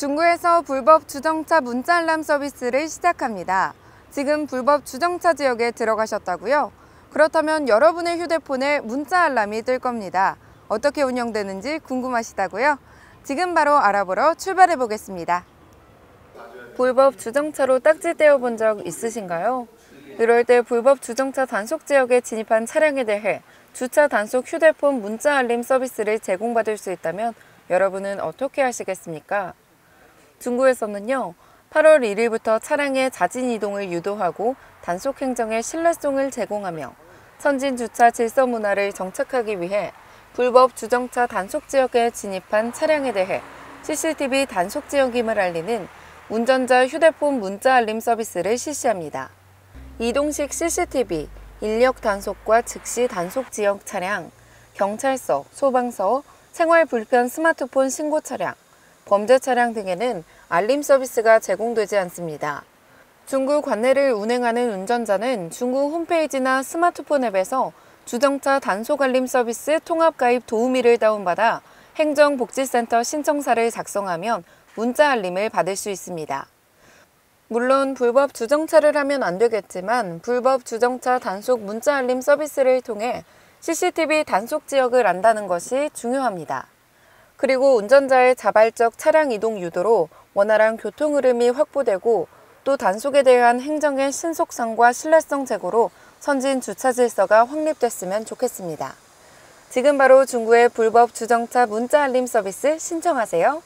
중구에서 불법 주정차 문자 알람 서비스를 시작합니다. 지금 불법 주정차 지역에 들어가셨다고요? 그렇다면 여러분의 휴대폰에 문자 알람이 뜰 겁니다. 어떻게 운영되는지 궁금하시다고요? 지금 바로 알아보러 출발해 보겠습니다. 불법 주정차로 딱지 떼어 본 적 있으신가요? 이럴 때 불법 주정차 단속 지역에 진입한 차량에 대해 주차 단속 휴대폰 문자 알림 서비스를 제공받을 수 있다면 여러분은 어떻게 하시겠습니까? 중구에서는요, 8월 1일부터 차량의 자진 이동을 유도하고 단속 행정의 신뢰성을 제공하며 선진 주차 질서 문화를 정착하기 위해 불법 주정차 단속 지역에 진입한 차량에 대해 CCTV 단속 지역임을 알리는 운전자 휴대폰 문자 알림 서비스를 실시합니다. 이동식 CCTV, 인력 단속과 즉시 단속 지역 차량, 경찰서, 소방서, 생활 불편 스마트폰 신고 차량, 범죄 차량 등에는 알림 서비스가 제공되지 않습니다. 중구 관내를 운행하는 운전자는 중구 홈페이지나 스마트폰 앱에서 주정차 단속 알림 서비스 통합 가입 도우미를 다운받아 행정복지센터 신청사를 작성하면 문자 알림을 받을 수 있습니다. 물론 불법 주정차를 하면 안 되겠지만 불법 주정차 단속 문자 알림 서비스를 통해 CCTV 단속 지역을 안다는 것이 중요합니다. 그리고 운전자의 자발적 차량 이동 유도로 원활한 교통 흐름이 확보되고 또 단속에 대한 행정의 신속성과 신뢰성 제고로 선진 주차 질서가 확립됐으면 좋겠습니다. 지금 바로 중구의 불법 주정차 문자 알림 서비스 신청하세요.